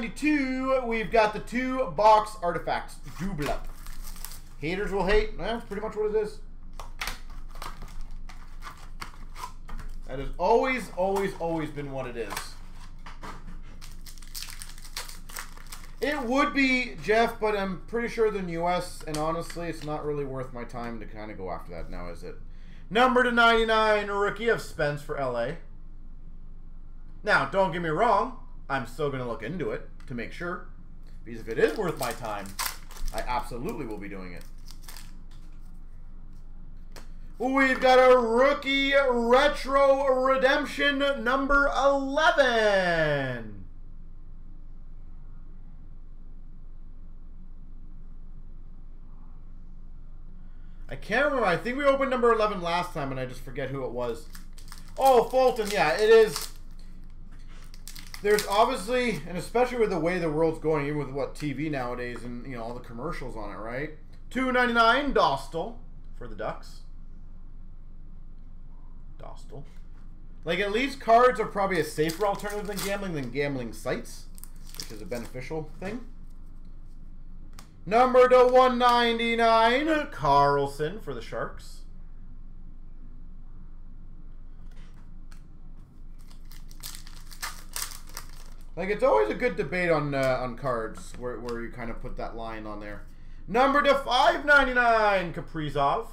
192, we've got the two box artifacts. Double. Haters will hate. That's pretty much what it is. That has always, always, always been what it is. It would be, Jeff, but I'm pretty sure the US, and honestly, it's not really worth my time to kind of go after that now, is it? Number to 99, rookie of Spence for LA. Now, don't get me wrong, I'm still going to look into it to make sure. Because if it is worth my time, I absolutely will be doing it. We've got a rookie retro redemption number 11. I can't remember. I think we opened number 11 last time and I just forget who it was. Oh, Fulton. Yeah, it is. There's obviously, and especially with the way the world's going, even with what TV nowadays and, you know, all the commercials on it, right? 299 Dostal for the Ducks. Dostal. Like, at least cards are probably a safer alternative than gambling than gambling sites, which is a beneficial thing. Number to 199, Karlsson for the Sharks. Like it's always a good debate on uh, on cards where, where you kind of put that line on there. Number to 599, Kaprizov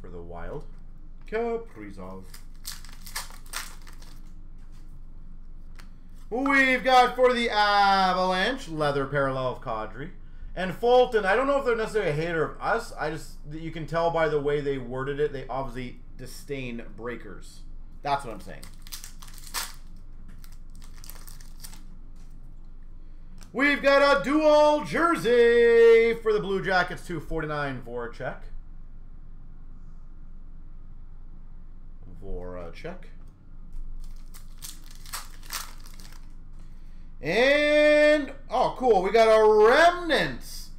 for the Wild. Kaprizov. We've got for the Avalanche, leather parallel of Kadri. And Fulton, I don't know if they're necessarily a hater of us. I just, you can tell by the way they worded it, they obviously disdain breakers. That's what I'm saying. We've got a dual jersey for the Blue Jackets, 249 Voracek. Voracek. And, oh, cool. We got a Remnants.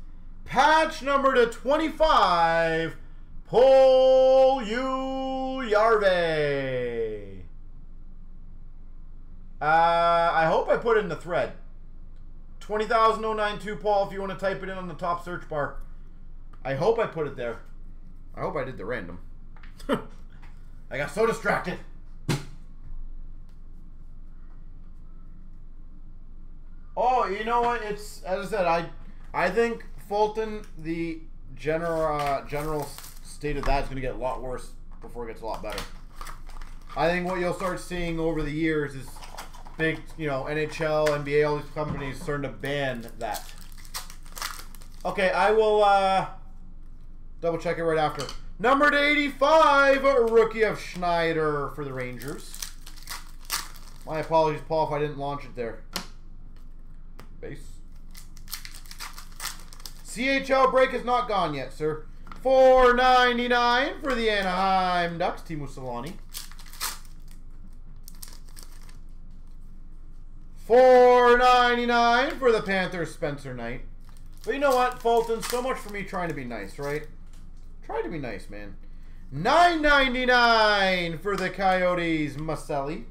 Patch number to 25. Puljujärvi. Uh, I hope I put it in the thread. 20,092, Paul, if you want to type it in on the top search bar. I hope I put it there. I hope I did the random. I got so distracted. Oh, you know what? It's as I said. I I think Fulton, the general uh, general state of that is going to get a lot worse before it gets a lot better. I think what you'll start seeing over the years is big, you know, NHL, NBA, all these companies starting to ban that. Okay, I will uh, double check it right after. Number to 85, rookie of Schneider for the Rangers. My apologies, Paul, if I didn't launch it there. Base. CHL break is not gone yet, sir. 4.99 for the Anaheim Ducks, Teemu Selanne. Four ninety nine for the Panthers, Spencer Knight. But you know what, Fulton? So much for me trying to be nice, right? Try to be nice, man. Nine ninety nine for the Coyotes, Maccelli.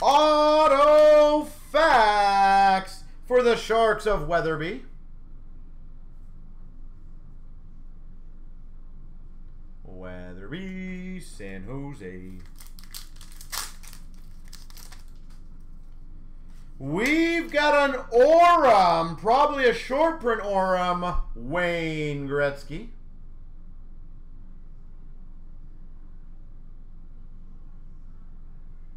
Auto facts for the Sharks of Weatherby. Weatherby, San Jose. We've got an Aurum, probably a short print Aurum, Wayne Gretzky.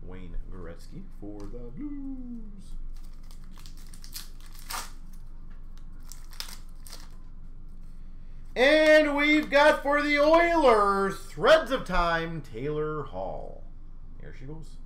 Wayne Gretzky for the Blues. And we've got for the Oilers, Threads of Time, Taylor Hall. Here she goes.